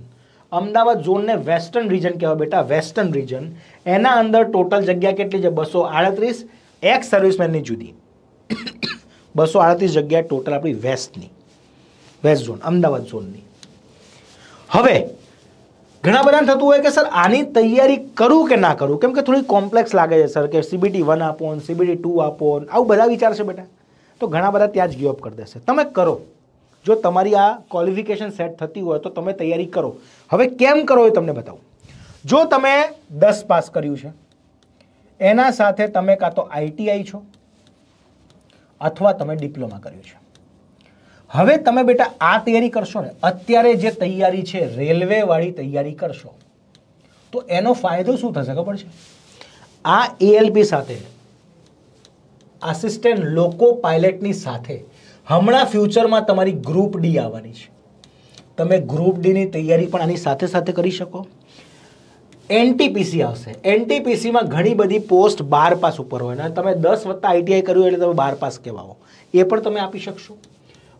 અમદાવાદ ઝોનને વેસ્ટર્ન રિજન કહેવાય બેટા, વેસ્ટર્ન રિજન. એના અંદર ટોટલ જગ્યા કેટલી છે? બસો આડત્રીસ એક્સ સર્વિસમેનની જુદી. બસો આડત્રીસ જગ્યા ટોટલ આપણી વેસ્ટની, વેસ્ટ ઝોન, અમદાવાદ ઝોનની. હવે, ઘણા બધાને થતું હોય કે સર, આની તૈયારી કરું કે ના કરું? કેમ કે થોડી કોમ્પ્લેક્સ લાગે છે સર, કે સીબીટી વન આપો સીબીટી ટુ આપો આવું બધા વિચાર છે બેટા. તો ઘણા બધા ત્યાં જ ગિવ અપ કરી દેશે. તમે કરો. જો તમારી આ ક્વોલિફિકેશન સેટ થતી હોય તો તમે તૈયારી કરો. હવે કેમ કરો એ તમને બતાવું. જો તમે દસ પાસ કર્યું છે, એના સાથે તમે કાં તો આઈટીઆઈ છો, અથવા તમે ડિપ્લોમા કર્યું છે. હવે તમે બેટા આ તૈયારી કરશો ને, અત્યારે જે તૈયારી છે રેલવે વાળી તૈયારી કરશો, તો એનો ફાયદો શું થશે ખબર છે? આ એએલપી સાથે આસિસ્ટન્ટ લોકો પાયલટની સાથે હમણાં ફ્યુચરમાં તમારી ગ્રુપ ડી આવવાની છે. તમે ગ્રુપ ડીની તૈયારી પણ આની સાથે સાથે કરી શકો. એનટીપીસી આવશે. એનટીપીસીમાં ઘણી બધી પોસ્ટ બાર પાસ ઉપર હોય અને તમે દસ વત્તા આઈટીઆઈ કર્યું એટલે તમે બાર પાસ કહેવાઓ. એ પણ તમે આપી શકશો.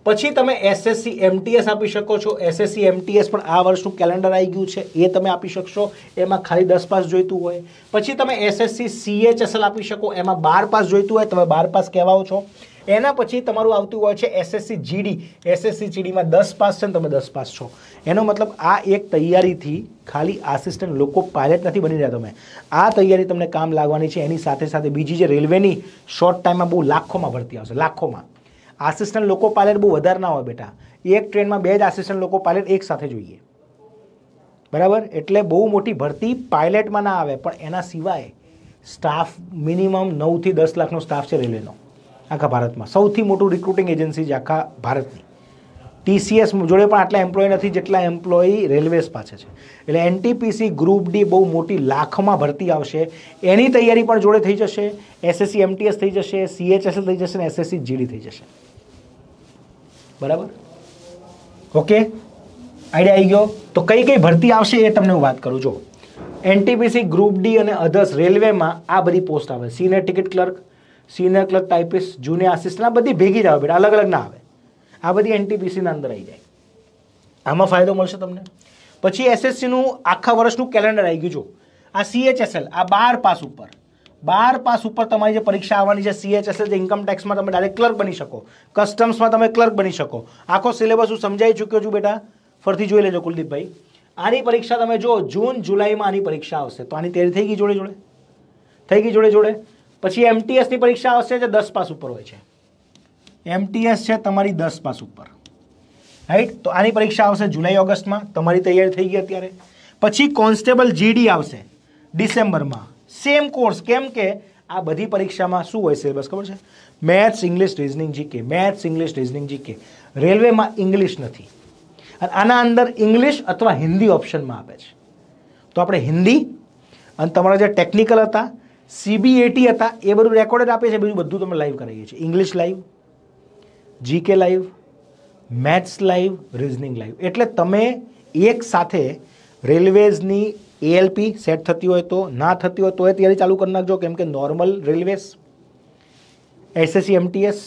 પછી તમે એસએસસી એમટીએસ આપી શકો છો. એસએસસી એમટીએસ પણ આ વર્ષનું કેલેન્ડર આવી ગયું છે. એ તમે આપી શકશો. એમાં ખાલી દસ પાસ જોઈતું હોય. પછી તમે એસએસસી સીએચએસએલ આપી શકો. એમાં બાર પાસ જોઈતું હોય, તમે બાર પાસ કહેવાઓ છો. એના પછી તમારું આવતું હોય છે એસએસસી જીડી એસએસસી જીડીમાં દસ પાસ છે ને તમે દસ પાસ છો. એનો મતલબ આ એક તૈયારીથી ખાલી આસિસ્ટન્ટ લોકો પાયલટ નથી બની રહ્યા તમે. આ તૈયારી તમને કામ લાગવાની છે. એની સાથે સાથે બીજી જે રેલવેની શોર્ટ ટાઈમમાં બહુ લાખોમાં ભરતી આવશે. લાખોમાં. આસિસ્ટન્ટ લોકો પાયલટ બહુ વધારે ના હોય બેટા. એક ટ્રેનમાં બે જ આસિસ્ટન્ટ લોકો પાયલટ એક સાથે જોઈએ. બરાબર? એટલે બહુ મોટી ભરતી પાયલટમાં ના આવે. પણ એના સિવાય સ્ટાફ મિનિમમ નવથી દસ લાખનો સ્ટાફ છે રેલવેનો. આખા ભારતમાં. સૌથી મોટું રિક્રુટિંગ એજન્સી છે આખા ભારતની. ટીસીએસ જોડે પણ આટલા એમ્પ્લોય નથી જેટલા એમ્પ્લોય રેલવેઝ પાસે છે. એટલે એનટીપીસી ગ્રુપ ડી બહુ મોટી લાખમાં ભરતી આવશે. એની તૈયારી પણ જોડે થઈ જશે. એસએસસી એમટીએસ થઈ જશે. સીએચએસએલ થઈ જશે ને એસએસસી જીડી થઈ જશે. બરાબર? ઓકે આઈડિયા આવી ગયો? તો કઈ કઈ ભરતી આવશે એ તમને હું વાત કરું. જો એનટીપીસી ગ્રુપ ડી અને અધર્સ રેલવેમાં આ બધી પોસ્ટ આવે. Senior ticket clerk senior clerk typist junior assistant આ બધી ભેગી જ આવે બેટા અલગ અલગ ના આવે. આ બધી એનટીપીસીના અંદર આવી જાય. આમાં ફાયદો મળશે તમને? પછી એસએસસીનું આખા વર્ષનું કેલેન્ડર આવી ગયું જો આ સીએચએસએલ આ બાર પાસ ઉપર. બાર પાસ ઉપર તમારી જે પરીક્ષા આવવાની છે સીએચએસએલ જે ઇન્કમ ટેક્સમાં તમે ડાયરેક્ટ ક્લર્ક બની શકો. કસ્ટમ્સમાં તમે ક્લર્ક બની શકો. આખો સિલેબસ હું સમજાવી ચૂક્યો છું બેટા. ફરથી જોઈ લેજો કુલદીપભાઈ. આની પરીક્ષા તમે જો જૂન જુલાઈમાં આની પરીક્ષા આવશે. તો આની તૈયારી થઈ ગઈ જોડે જોડે થઈ ગઈ જોડે જોડે પછી એમટીએસની પરીક્ષા આવશે જે દસ પાસ ઉપર હોય છે. એમટીએસ છે તમારી દસ પાસ ઉપર. રાઈટ તો આની પરીક્ષા આવશે જુલાઈ, ઓગસ્ટમાં. તમારી તૈયારી થઈ ગઈ અત્યારે. પછી કોન્સ્ટેબલ જીડી આવશે ડિસેમ્બરમાં. સેમ કોર્સ કેમ કે આ બધી પરીક્ષામાં શું હોય સિલેબસ ખબર છે? Maths English reasoning GK maths English reasoning GK રેલવેમાં ઇંગ્લિશ નથી. અને આના અંદર ઇંગ્લિશ અથવા હિન્દી ઓપ્શનમાં આપે છે. તો આપણે હિન્દી અને તમારા જે ટેકનિકલ હતા સીબીએટી હતા, એ બધું રેકોર્ડેડ આપે છે, બીજું બધું તમે લાઈવ કરાવીએ છીએ. English live GK live maths live reasoning live એટલે તમે એક સાથે રેલવેઝની એએલપી સેટ થતી હોય તો, ના થતી હોય તો એ તૈયારી ચાલુ કરી નાખજો, કેમ કે normal railways SSC MTS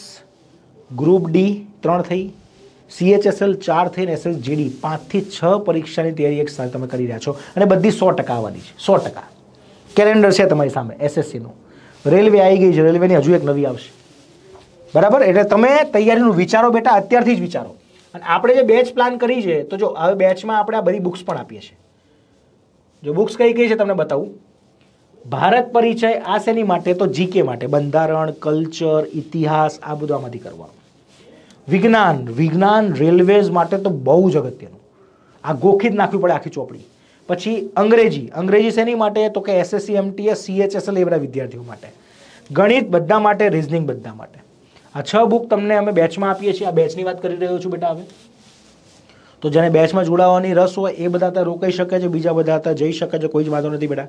group D ત્રણ થઈ સીએચએસએલ ચાર થઈને એસએસજીડી પાંચથી છ પરીક્ષાની તૈયારી એક સાથે તમે કરી રહ્યા છો. અને બધી સો ટકા આવવાની છે, સો ટકા. કેલેન્ડર છે તમારી સામે એસએસસીનું રેલવે આવી ગઈ છે, રેલવેની હજુ એક નવી આવશે. બરાબર? એટલે તમે તૈયારીનું વિચારો બેટા, અત્યારથી જ વિચારો. અને આપણે જે બેચ પ્લાન કરી છે, તો જો, હવે બેચમાં આપણે આ બધી બુક્સ પણ આપીએ છીએ. જો બુક્સ કઈ કઈ છે તમને બતાવું? ભારત પરિચય આ શેની માટે? તો જીકે માટે. બંધારણ કલ્ચર ઇતિહાસ, આ બધું આમાંથી કરવાનું. વિજ્ઞાન. વિજ્ઞાન રેલવેઝ માટે તો બહુ જ અગત્યનું. આ ગોખી જ નાખવી પડે આખી ચોપડી. પછી અંગ્રેજી. અંગ્રેજી શેની માટે? તો કે એસએસસી એમટીએસ સીએચએસએલ એ વિદ્યાર્થીઓ માટે. ગણિત બધા માટે રિઝનિંગ બધા માટે. આ છ બુક તમને અમે બેચમાં આપીએ છીએ. આ બેચની વાત કરી રહ્યો છું બેટા હવે. તો જેને બેચમાં જોડાવાની રસ હોય, એ બધા ત્યાં રોકાઈ શકે છે, બીજા બધા ત્યાં જઈ શકે છે, કોઈ જ વાંધો નથી બેટા.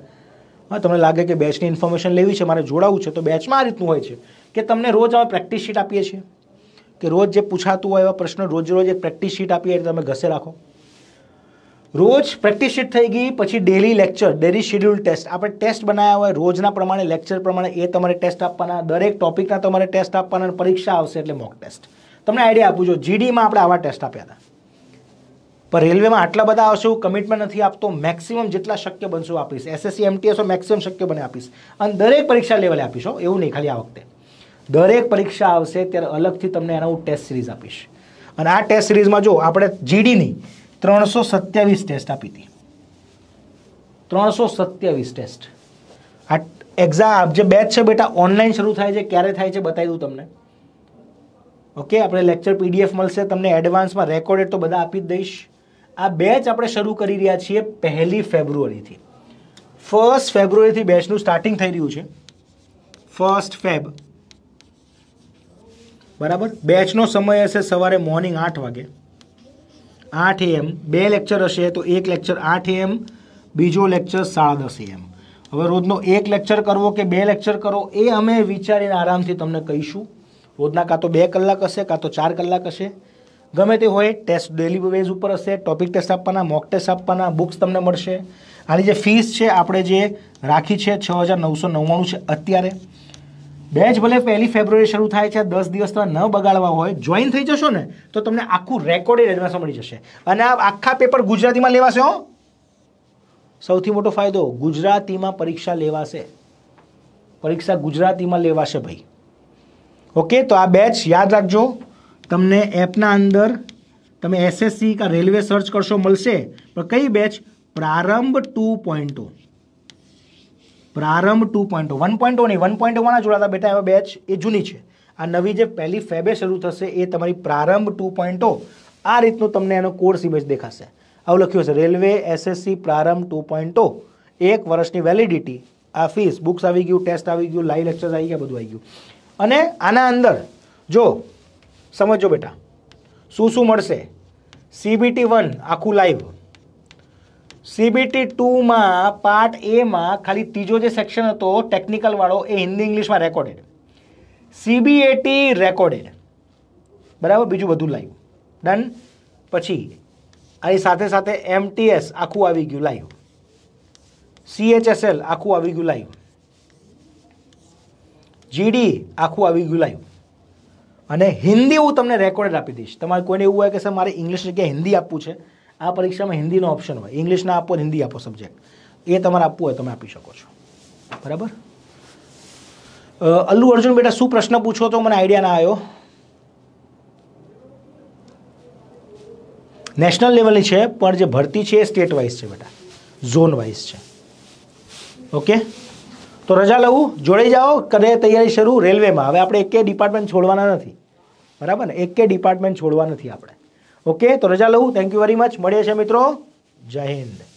હા, તમને લાગે કે બેચની ઇન્ફોર્મેશન લેવી છે, મારે જોડાવું છે, તો બેચમાં આ રીતનું હોય છે કે તમને રોજ અમે પ્રેક્ટિસ શીટ આપીએ છીએ. કે રોજ જે પૂછાતું હોય એવા પ્રશ્નો રોજ રોજ એક પ્રેક્ટિસ શીટ આપીએ એટલે તમે ઘસે રાખો. રોજ પ્રેક્ટિસ શીટ થઈ ગઈ, પછી daily lecture daily schedule test આપણે ટેસ્ટ બનાવ્યા હોય, રોજના પ્રમાણે લેક્ચર પ્રમાણે, એ તમારે ટેસ્ટ આપવાના, દરેક ટોપિકના તમારે ટેસ્ટ આપવાના પરીક્ષા આવશે એટલે મોક ટેસ્ટ તમને આઈડિયા આપું છું જીડીમાં આપણે આવા ટેસ્ટ આપ્યા હતા. પણ રેલવેમાં આટલા બધા આવશે હું કમિટમેન્ટ નથી આપતો મેક્સિમમ જેટલા શક્ય બનશો આપીશ. એસએસસી એમટીએસ મેક્સિમમ શક્ય બને આપીશ. અને દરેક પરીક્ષા લેવલે આપીશ એવું નહીં, ખાલી આ વખતે. દરેક પરીક્ષા આવશે, ત્યારે અલગથી તમને એના હું ટેસ્ટ સિરીઝ આપીશ. અને આ ટેસ્ટ સિરીઝમાં જો, આપણે જીડીની ત્રણસો સત્યાવીસ ટેસ્ટ આપી હતી. ત્રણસો સત્યાવીસ ટેસ્ટ. આ એક્ઝામ જે બેચ છે બેટા ઓનલાઈન શરૂ થાય છે ક્યારે થાય છે બતાવી દઉં તમને. ઓકે આપણે લેક્ચર પીડીએફ મળશે તમને એડવાન્સમાં રેકોર્ડેડ તો બધા આપી જ દઈશ. આ બેચ આપણે શરૂ કરી રહ્યા છીએ પહેલી ફેબ્રુઆરીથી ફર્સ્ટ ફેબ્રુઆરીથી બેચનું સ્ટાર્ટિંગ થઈ રહ્યું છે. ફર્સ્ટ ફેબ બરાબર? બેચનો સમય હશે સવારે મોર્નિંગ આઠ વાગે. આઠ એમ. બે લેક્ચર હશે તો એક લેક્ચર આઠ એમ. બીજો લેક્ચર સાડા દસ એમ. હવે રોજનો એક લેક્ચર કરવો કે બે લેક્ચર કરો એ અમે વિચારીને આરામથી તમને કહીશું. રોજના કાં તો બે કલાક હશે, કાં તો ચાર કલાક હશે. ગમે તે હોય ટેસ્ટ ડેલી બેઝ ઉપર હશે ટોપિક ટેસ્ટ આપવાના મોક ટેસ્ટ આપવાના બુક્સ તમને મળશે. આની જે ફીસ છે, આપણે જે રાખી છે, છ હજાર નવસો નવ્વાણું છે અત્યારે. બેચ ભલે પહેલી ફેબ્રુઆરી શરૂ થાય છે, દસ દિવસ તમે ન બગાડવા હોય જોઈન થઈ જશો ને, તો તમને આખું રેકોર્ડેડ એડવાન્સ મળી જશે. અને આ આખા પેપર ગુજરાતીમાં લેવાશે સૌથી મોટો ફાયદો, ગુજરાતીમાં પરીક્ષા લેવાશે. પરીક્ષા ગુજરાતીમાં લેવાશે ભાઈ. ઓકે, તો આ બેચ યાદ રાખજો. તમને એપના અંદર, તમે એસએસસી કા રેલવે સર્ચ કરશો, મળશે. પણ કઈ batch Prarambh two point Prarambh two point one point નહીં વન પોઈન્ટ વનના જોડાતા બેટા, એવા બેચ એ જૂની છે. આ નવી જે પહેલી ફેબે શરૂ થશે એ તમારી પ્રારંભ ટુ પોઈન્ટ આ રીતનું તમને એનો કોર્સ ઇમેજ દેખાશે. આવું લખ્યું હશે railway SSC Prarambh two point એક વર્ષની વેલિડિટી આ ફીસ બુક્સ આવી ગયું ટેસ્ટ આવી ગયું લાઈવ લેક્ચર્સ આવી ગયા, બધું આવી ગયું. અને આના અંદર, જો સમજો બેટા, શું શું મળશે? સીબીટી વન આખું લાઈવ સીબીટી ટુમાં પાર્ટ એમાં ખાલી ત્રીજો જે સેક્શન હતો ટેકનિકલવાળો એ હિન્દી ઇંગ્લિશમાં રેકોર્ડેડ સીબીએટી રેકોર્ડેડ બરાબર? બીજું બધું લાઈવ ડન પછી આની સાથે સાથે એમટીએસ આખું આવી ગયું લાઈવ સીએચએસએલ આખું આવી ગયું લાઈવ જીડી આખું આવી ગયું લાઈવ અને હિન્દી હું તમને રેકોર્ડેડ આપી દઈશ. તમારે કોઈને એવું હોય કે, સર, મારે ઇંગ્લિશ જગ્યાએ હિન્દી આપવું છે? આ પરીક્ષામાં હિન્દીનો ઓપ્શન હોય. ઇંગ્લિશના આપો હિન્દી આપો સબ્જેક્ટ એ તમારે આપવું હોય તમે આપી શકો છો. બરાબર? અલ્લુ અર્જુન બેટા, શું પ્રશ્ન પૂછો તો મને આઈડિયા ના આવ્યો? નેશનલ લેવલની છે, પણ જે ભરતી છે એ સ્ટેટ વાઇઝ છે બેટા. ઝોન વાઇઝ છે. ઓકે તો રજા લઉં. જોડાઈ જાઓ. કરે તૈયારી શરૂ રેલવેમાં. હવે આપણે એકે ડિપાર્ટમેન્ટ છોડવાના નથી. બરાબર ને? એકે ડિપાર્ટમેન્ટ છોડવા નથી આપણે. ઓકે તો રજા લઉં. થેન્ક યુ વેરી મચ મળીએ છીએ મિત્રો. જય હિન્દ.